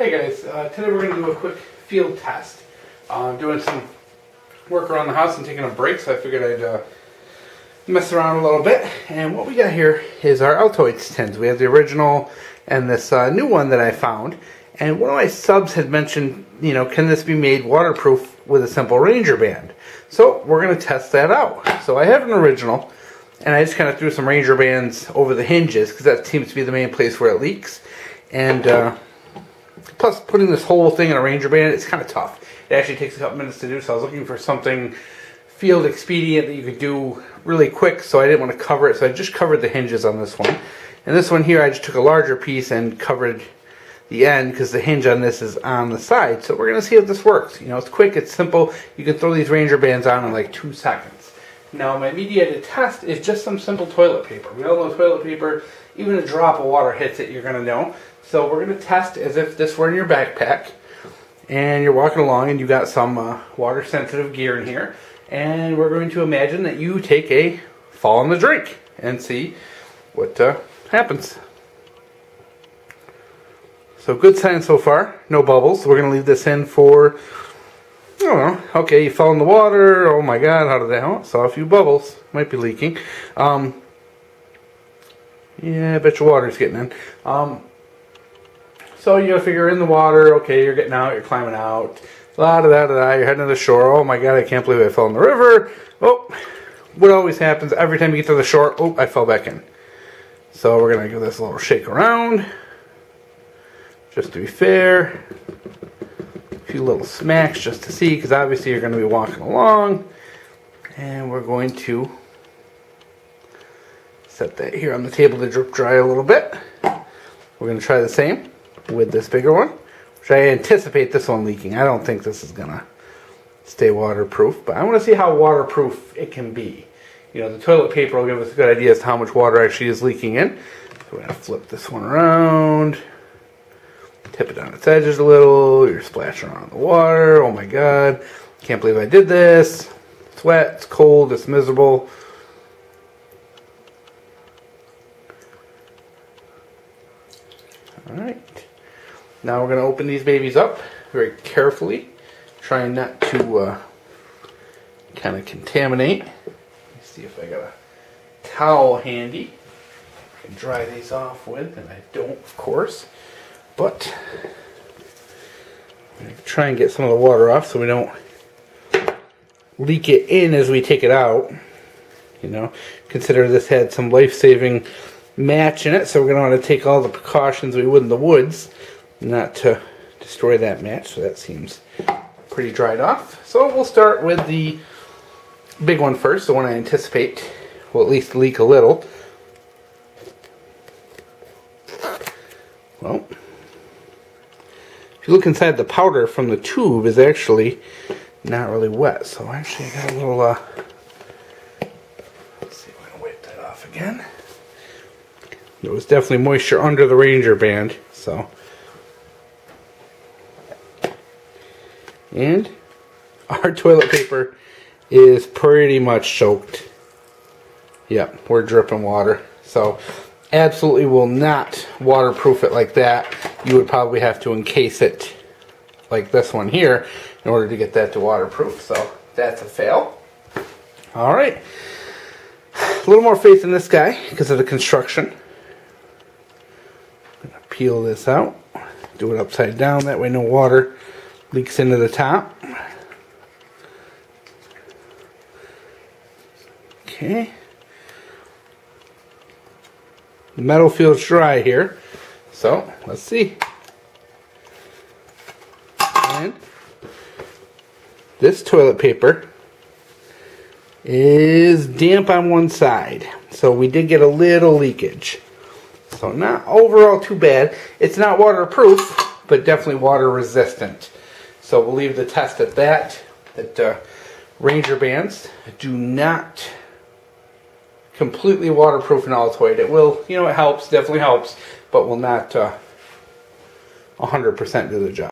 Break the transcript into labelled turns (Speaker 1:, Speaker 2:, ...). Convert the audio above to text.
Speaker 1: Hey guys, uh, today we're going to do a quick field test. Uh, I'm doing some work around the house and taking a break, so I figured I'd uh, mess around a little bit. And what we got here is our Altoids tins. We have the original and this uh, new one that I found. And one of my subs had mentioned, you know, can this be made waterproof with a simple Ranger band? So we're going to test that out. So I have an original, and I just kind of threw some Ranger bands over the hinges because that seems to be the main place where it leaks. And uh, plus, putting this whole thing in a Ranger band, it's kind of tough. It actually takes a couple minutes to do, so I was looking for something field expedient that you could do really quick, so I didn't want to cover it, so I just covered the hinges on this one. And this one here, I just took a larger piece and covered the end because the hinge on this is on the side. So we're going to see if this works. You know, it's quick, it's simple. You can throw these Ranger bands on in like two seconds. Now, my media to test is just some simple toilet paper. We all know toilet paper, even a drop of water hits it, you're going to know. So we're going to test as if this were in your backpack and you're walking along and you got some uh, water sensitive gear in here. And we're going to imagine that you take a fall in the drink and see what uh, happens. So good sign so far. No bubbles. We're going to leave this in for, Know. Okay, you fell in the water. Oh my god, how did that happen? Saw a few bubbles. Might be leaking. Um, yeah, I bet your water's getting in. Um, so you gotta figure in the water, okay, you're getting out, you're climbing out. La da da da da, you're heading to the shore. Oh my god, I can't believe I fell in the river. Oh, what always happens every time you get to the shore, oh, I fell back in. So we're gonna give this a little shake around. Just to be fair. A few little smacks just to see, because obviously you're gonna be walking along. And we're going to set that here on the table to drip dry a little bit. We're going to try the same with this bigger one, which I anticipate this one leaking. I don't think this is going to stay waterproof, but I want to see how waterproof it can be. You know, the toilet paper will give us a good idea as to how much water actually is leaking in. So we're going to flip this one around, tip it on its edges a little. You're splashing around the water. Oh my god. Can't believe I did this. It's wet, it's cold, it's miserable. Alright. Now we're going to open these babies up very carefully, trying not to uh, kind of contaminate. See if I got a towel handy. I can dry these off with, and I don't, of course. But try and get some of the water off so we don't leak it in as we take it out. You know, consider this had some life-saving match in it, so we're going to want to take all the precautions we would in the woods not to destroy that match, so that seems pretty dried off. So we'll start with the big one first, the one I anticipate will at least leak a little. Well, you look inside the powder from the tube is actually not really wet, so actually I got a little, uh, let's see if I can wipe that off again. There was definitely moisture under the Ranger band, so. And our toilet paper is pretty much soaked. Yep, we're dripping water. So absolutely will not waterproof it like that. You would probably have to encase it like this one here in order to get that to waterproof. So that's a fail. All right. A little more faith in this guy because of the construction Gonna peel this out. Do it upside down, that way no water leaks into the top. Okay. The metal feels dry here, so let's see. And this toilet paper is damp on one side, so we did get a little leakage. So not overall too bad. It's not waterproof, but definitely water resistant. So we'll leave the test at that. That uh, Ranger bands do not completely waterproof an Altoid. It will, you know, it helps, definitely helps, but will not uh, 100% do the job.